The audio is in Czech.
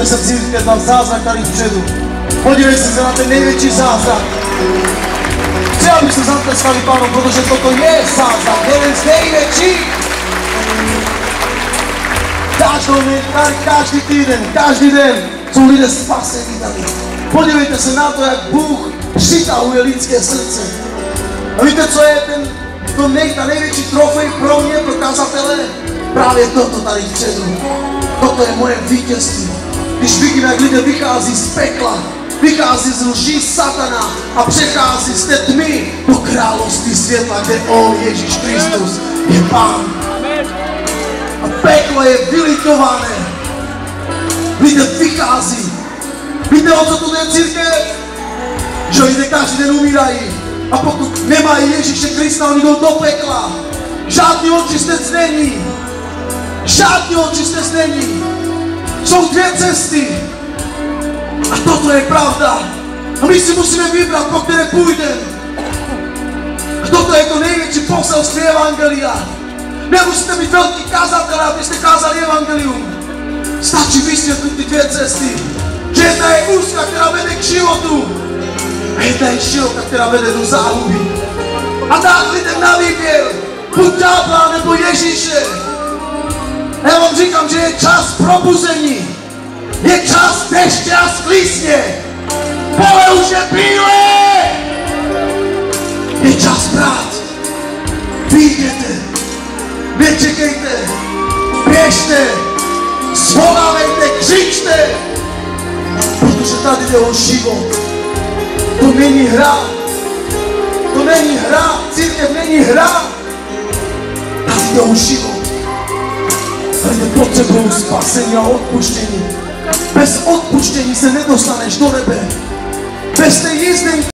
Podívejte se církev na zázrak tady vpředu. Podívejte se na ten největší zázrak. Chci, abyste zatleskali pánu, protože toto je zázrak, jeden z největších. Každou, ne- každý týden, každý den jsou lidé spasení tady. Podívejte se na to, jak Bůh přitahuje lidské srdce. A víte, co je ten, to nej, ta největší trofej pro mě, pro kazatele? Právě toto tady vpředu. Toto je moje vítězství. Když vidím, jak lidé vychází z pekla, vychází z lží satana a přechází z té tmy do království světla, kde On, Ježíš Kristus, je Pán. A peklo je vylitované. Lidé vychází. Víte, o co tu je církev? že lidé každý den umírají. A pokud nemají Ježíše Krista, oni jdou do pekla. Žádný očistec není. Žádný očistec není. Jsou dvě cesty. A toto je pravda. A my si musíme vybrat, po které půjdeme. A toto je to největší poselství Evangelia. Nemusíte být velký kazatel, abyste kázali Evangelium. Stačí vysvětlit ty dvě cesty. Že jedna je úzka, která vede k životu. A jedna je široká, která vede do záhuby. A dát lidem na výběr. Buď ďábla nebo Ježíše. Já vám říkám, že je čas probuzení. Je čas deště a sklísně. Pole už je bílé. Je čas brát. Vyjděte. Nečekejte. Běžte. Svolávejte, křičte. Protože tady jde o život. To není hra. To není hra. Církev není hra. Tady jde o život. Lidé potřebují spasení a odpuštění. Bez odpuštění se nedostaneš do nebe. Bez té jízdenky